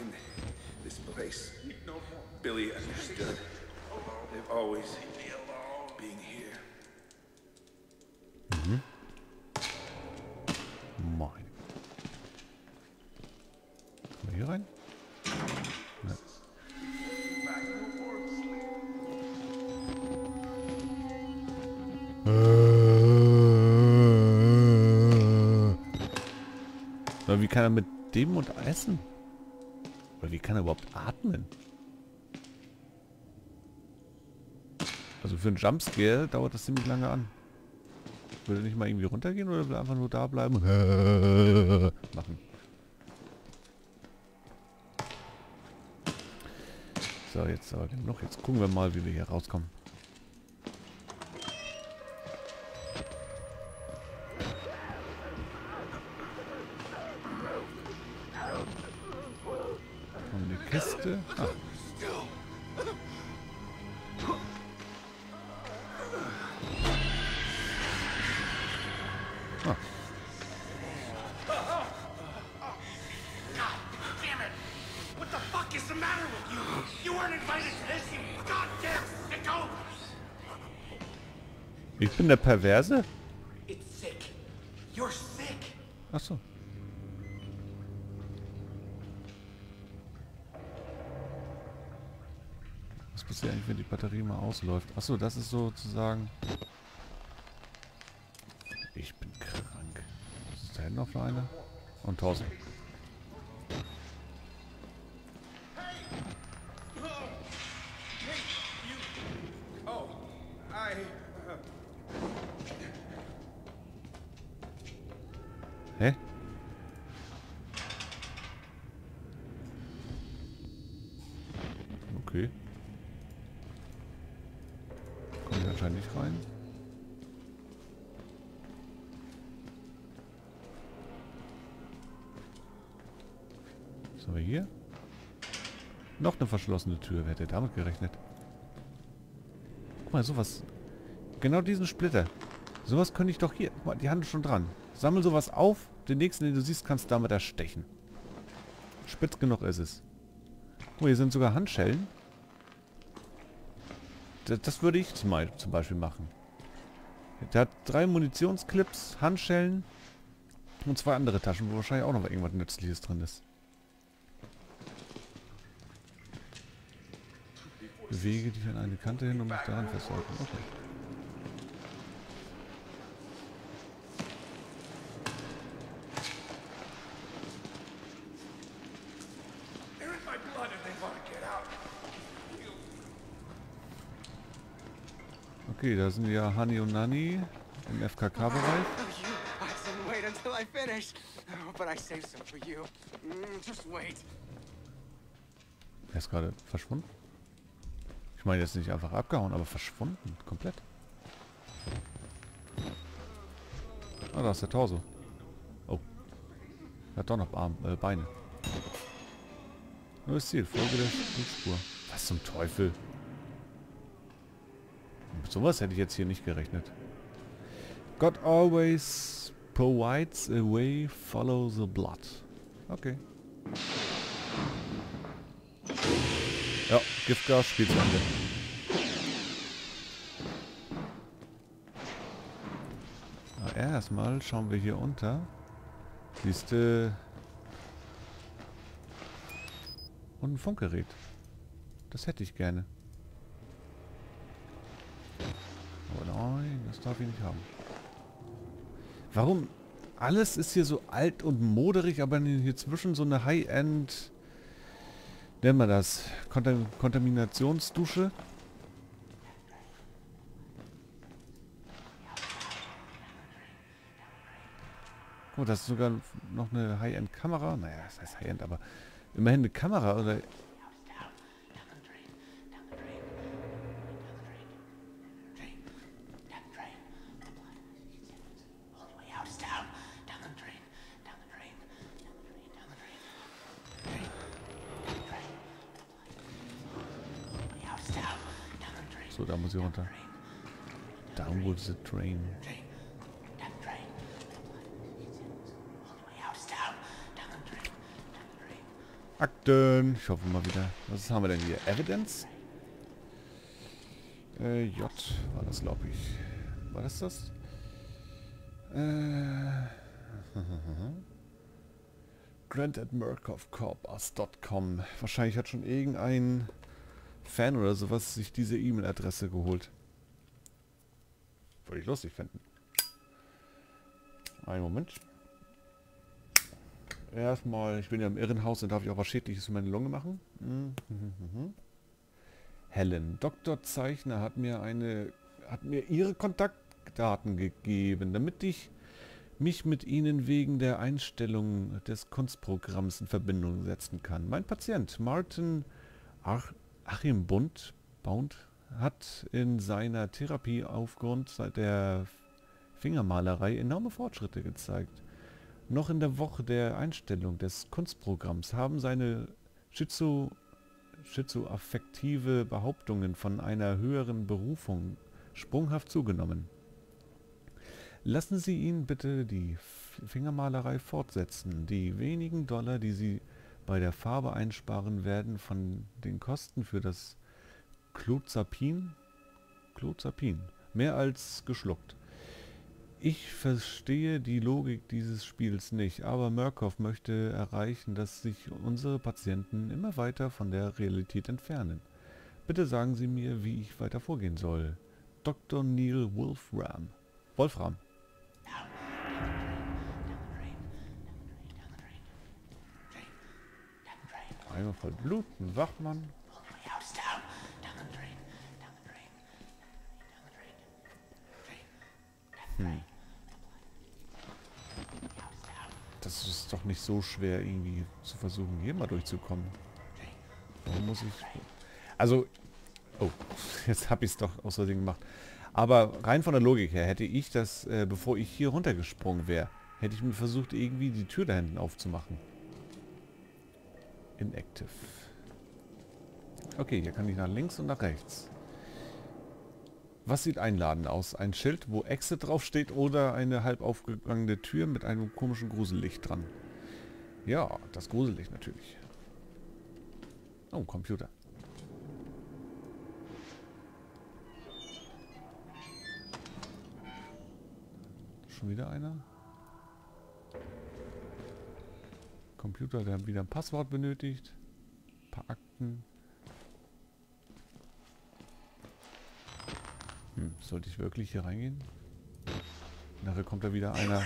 in this place. Billy understood. They've always being here. Mein. Können wir hier rein? Aber wie kann er mit dem und essen? Wie kann er überhaupt atmen? Also für einen Jumpscare dauert das ziemlich lange an. Würde nicht mal irgendwie runtergehen oder will einfach nur da bleiben und machen? So, jetzt aber genug. Jetzt gucken wir mal, wie wir hier rauskommen. Bin der Perverse? Achso. Was passiert eigentlich, wenn die Batterie mal ausläuft? Achso, das ist sozusagen... Ich bin krank. Ist da hinten noch eine? Und 1000. Oh, I. Uh, Hä? Okay. Kommen wir anscheinend nicht rein. Haben wir hier? Noch eine verschlossene Tür. Wer hätte damit gerechnet? Guck mal, sowas. Genau diesen Splitter. Sowas könnte ich doch hier... Guck mal, die Hand ist schon dran. Sammel sowas auf. Den nächsten, den du siehst, kannst du damit erstechen. Spitz genug ist es. Guck mal, hier sind sogar Handschellen. Das, das würde ich zum Beispiel- zum Beispiel machen. Der hat drei Munitionsclips, Handschellen und zwei andere Taschen, wo wahrscheinlich auch noch irgendwas Nützliches drin ist. Bewege dich an eine Kante hin und mich daran festhalten. Okay. Okay, da sind ja Hani und Nani im FKK-Bereich. Oh. Oh. Mm, just wait. Er ist gerade verschwunden. Meine jetzt nicht einfach abgehauen, aber verschwunden. Komplett. Ah, da ist der Torso. Oh. Er hat doch noch Arm, äh, Beine. Neues Ziel. Folge der Blutspur. Was zum Teufel? Mit sowas hätte ich jetzt hier nicht gerechnet. God always provides a way, follow the blood. Okay. Ja, Giftgas, Spiel zu Ende. Erstmal schauen wir hier unter. Siehste. Und ein Funkgerät. Das hätte ich gerne. Aber nein, das darf ich nicht haben. Warum? Alles ist hier so alt und moderig, aber hier zwischen so eine High-End nennen wir das? Kontam Kontaminationsdusche? Oh, das ist sogar noch eine High-End-Kamera. Naja, das heißt High-End, aber immerhin eine Kamera oder... So, da muss ich runter. Downward the train. Akten. Ich hoffe mal wieder. Was haben wir denn hier? Evidence? Äh, J war das, glaube ich. War das das? Äh... Grant at Murkoffcorpus.com. Wahrscheinlich hat schon irgendein Fan oder sowas sich diese E-Mail-Adresse geholt. Würde ich lustig finden. Einen Moment. Erstmal, ich bin ja im Irrenhaus und darf ich auch was Schädliches für meine Lunge machen. Mhm. Helen, Dr. Zeichner hat mir eine, hat mir ihre Kontaktdaten gegeben, damit ich mich mit ihnen wegen der Einstellung des Kunstprogramms in Verbindung setzen kann. Mein Patient, Martin Ach Achim Bund, Bound, hat in seiner Therapie aufgrund der Fingermalerei enorme Fortschritte gezeigt. Noch in der Woche der Einstellung des Kunstprogramms haben seine Schizo schizoaffektive Behauptungen von einer höheren Berufung sprunghaft zugenommen. Lassen Sie ihn bitte die Fingermalerei fortsetzen. Die wenigen Dollar, die Sie bei der Farbe einsparen werden, von den Kosten für das Clozapin, Clozapin, mehr als geschluckt. Ich verstehe die Logik dieses Spiels nicht, aber Murkoff möchte erreichen, dass sich unsere Patienten immer weiter von der Realität entfernen. Bitte sagen Sie mir, wie ich weiter vorgehen soll. Dr. Neil Wolfram. Wolfram. Einmal verbluten, Wachmann. Das ist doch nicht so schwer, irgendwie zu versuchen, hier mal durchzukommen. Warum muss ich... Also... Oh, jetzt habe ich es doch Versehen gemacht. Aber rein von der Logik her, hätte ich das, äh, bevor ich hier runtergesprungen wäre, hätte ich mir versucht, irgendwie die Tür da hinten aufzumachen. Inactive. Okay, hier kann ich nach links und nach rechts. Was sieht einladend aus? Ein Schild, wo Exit draufsteht oder eine halb aufgegangene Tür mit einem komischen Grusellicht dran? Ja, das Grusellicht natürlich. Oh, Computer. Schon wieder einer? Computer, der wieder ein Passwort benötigt. Ein paar Akten. Hm, sollte ich wirklich hier reingehen? Nachher kommt da wieder einer.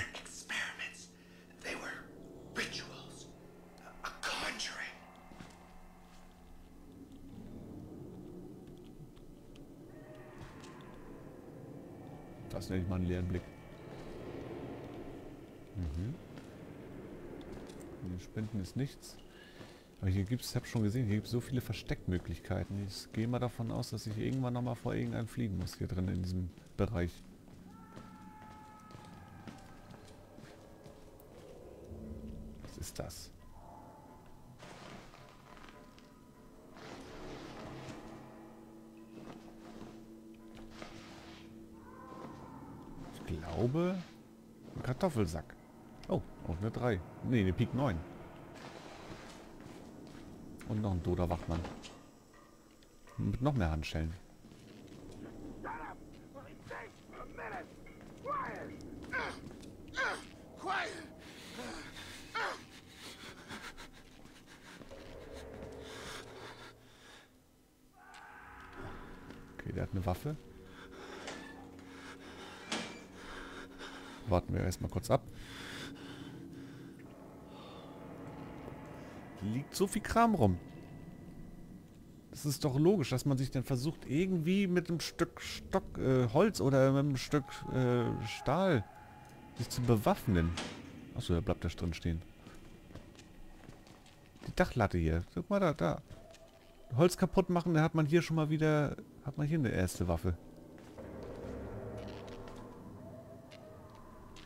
Das nenne ich mal einen leeren Blick. Mhm. Spenden ist nichts. Aber hier gibt es, ich habe schon gesehen, hier gibt es so viele Versteckmöglichkeiten. Ich gehe mal davon aus, dass ich irgendwann nochmal vor irgendeinem fliegen muss hier drin in diesem Bereich. Was ist das? Ich glaube, ein Kartoffelsack. Oh, auch eine 3. Ne, eine Pik 9. Und noch ein toter Wachmann. Mit noch mehr Handschellen. Okay, der hat eine Waffe. Warten wir erstmal kurz ab. Liegt so viel Kram rum. Es ist doch logisch, dass man sich dann versucht, irgendwie mit einem Stück Stock, äh, Holz oder mit einem Stück äh, Stahl sich zu bewaffnen. Achso, da bleibt das drin stehen. Die Dachlatte hier. Guck mal da, da. Holz kaputt machen, da hat man hier schon mal wieder, hat man hier eine erste Waffe.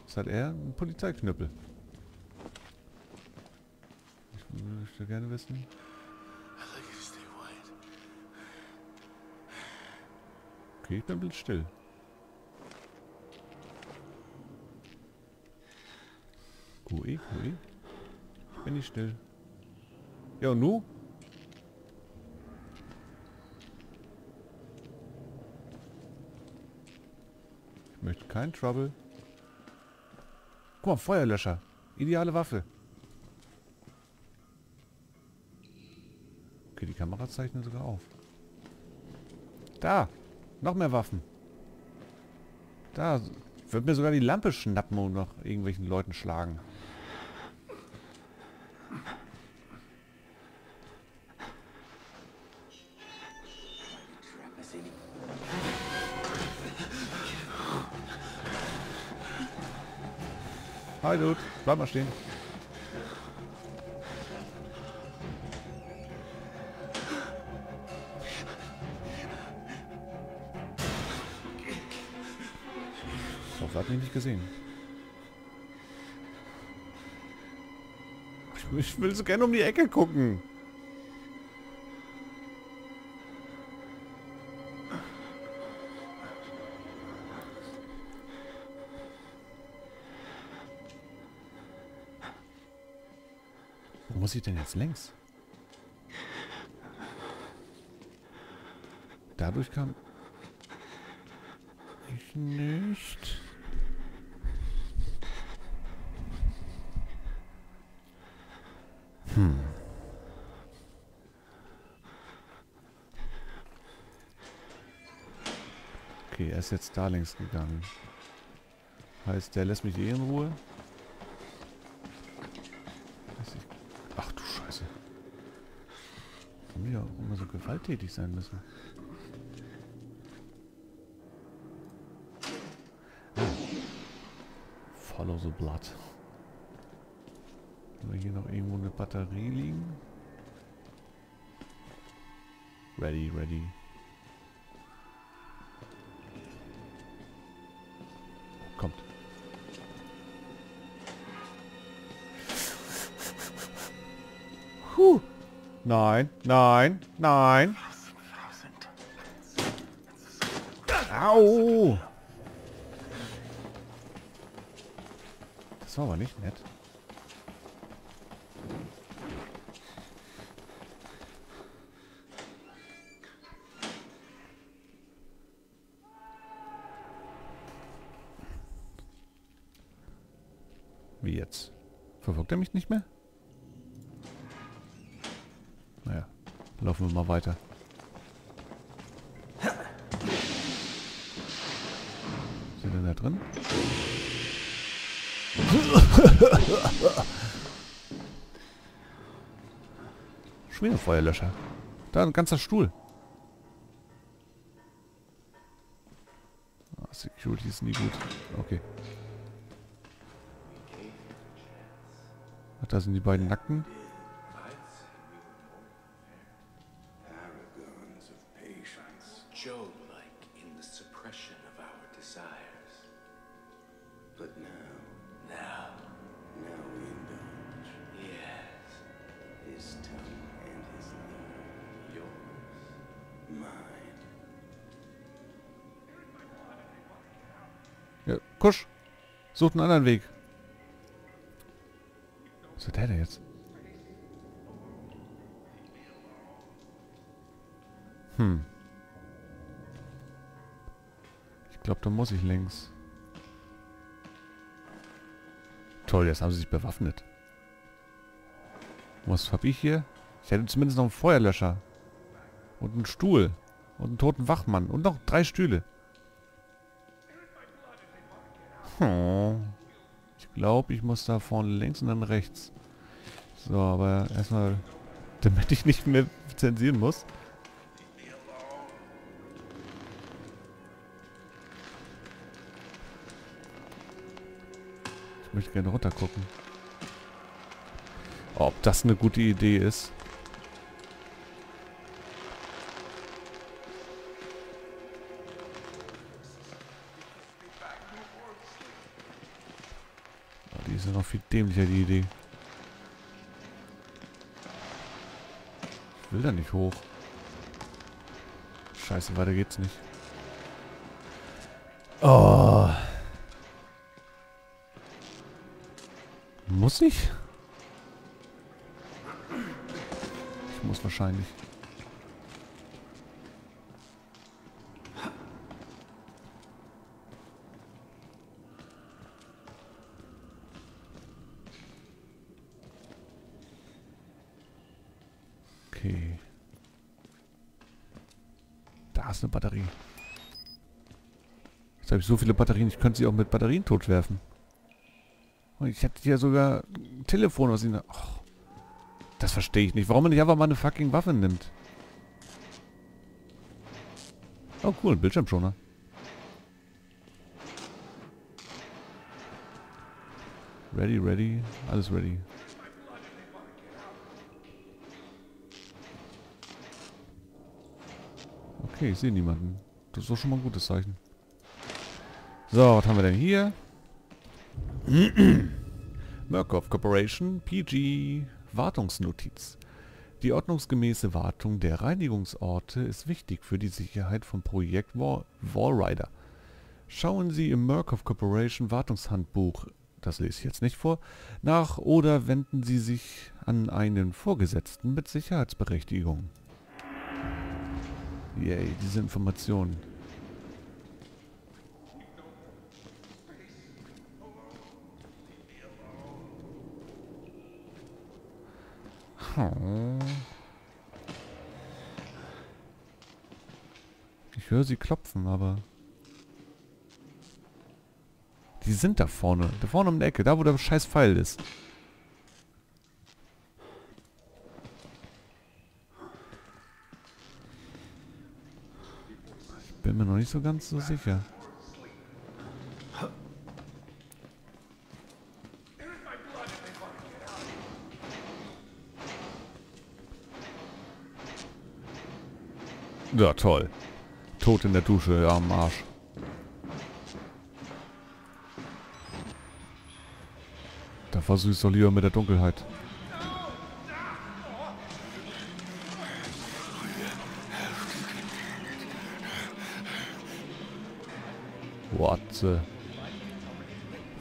Was hat er? Ein Polizeiknüppel. Würde gerne wissen. Okay, ich bin blitzstill. QE, QE. Ich bin nicht still. Ja, und nu? Ich möchte keinen Trouble. Guck mal, Feuerlöscher. Ideale Waffe. Kamera zeichnet sogar auf. Da! Noch mehr Waffen. Da wird mir sogar die Lampe schnappen und nach irgendwelchen Leuten schlagen. Hi Dude, bleib mal stehen. Ich hoffe, er hat mich nicht gesehen. Ich, will so gerne um die Ecke gucken. Wo muss ich denn jetzt längs? Dadurch kam ich nicht. Hm. Okay, er ist jetzt da längs gegangen. Heißt, der lässt mich eh in Ruhe. Ach du Scheiße. Warum die auch immer so gewalttätig sein müssen. Follow the blood. Haben wir hier noch irgendwo eine Batterie liegen? Ready, ready. Kommt. Huh. Nein, nein, nein. Au! Das war aber nicht nett. Wie jetzt? Verfolgt er mich nicht mehr? Naja, laufen wir mal weiter. Sind wir da drin? Schon wieder Feuerlöscher. Da ein ganzer Stuhl. Ah, Security ist nie gut. Okay. Tongue and his love. yours. Mine. Ja, Kusch. Sucht einen anderen Weg. Was hat der denn jetzt? Hm. Ich glaube, da muss ich längs. Toll, jetzt haben sie sich bewaffnet. Was hab ich hier? Ich hätte zumindest noch einen Feuerlöscher. Und einen Stuhl. Und einen toten Wachmann. Und noch drei Stühle. Oh. Ich glaube, ich muss da vorne links und dann rechts. So, aber erstmal, damit ich nicht mehr zensieren muss. Ich möchte gerne runter gucken. Ob das eine gute Idee ist. Viel dämlicher, die Idee. Ich will da nicht hoch. Scheiße, weiter geht's nicht. Oh. Muss ich? muss wahrscheinlich. Okay. Da ist eine Batterie. Jetzt habe ich so viele Batterien, ich könnte sie auch mit Batterien totwerfen. Und ich hätte hier sogar ein Telefon, was ihn... Oh, das verstehe ich nicht. Warum man nicht einfach mal eine fucking Waffe nimmt. Oh cool, ein Bildschirmschoner. Ready, ready, alles ready. Okay, ich sehe niemanden. Das ist doch schon mal ein gutes Zeichen. So, was haben wir denn hier? Murkoff Corporation, PG, Wartungsnotiz. Die ordnungsgemäße Wartung der Reinigungsorte ist wichtig für die Sicherheit vom Projekt Wall, Wallrider. Schauen Sie im Murkoff Corporation Wartungshandbuch, das lese ich jetzt nicht vor, nach oder wenden Sie sich an einen Vorgesetzten mit Sicherheitsberechtigung. Yay, diese Informationen. Oh. Ich höre sie klopfen, aber... Die sind da vorne. Da vorne um die Ecke. Da, wo der scheiß Pfeil ist. Bin mir noch nicht so ganz so sicher. Ja, toll. Tot in der Dusche, ja, am Arsch. Da versuche ich doch lieber mit der Dunkelheit.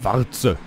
Warze.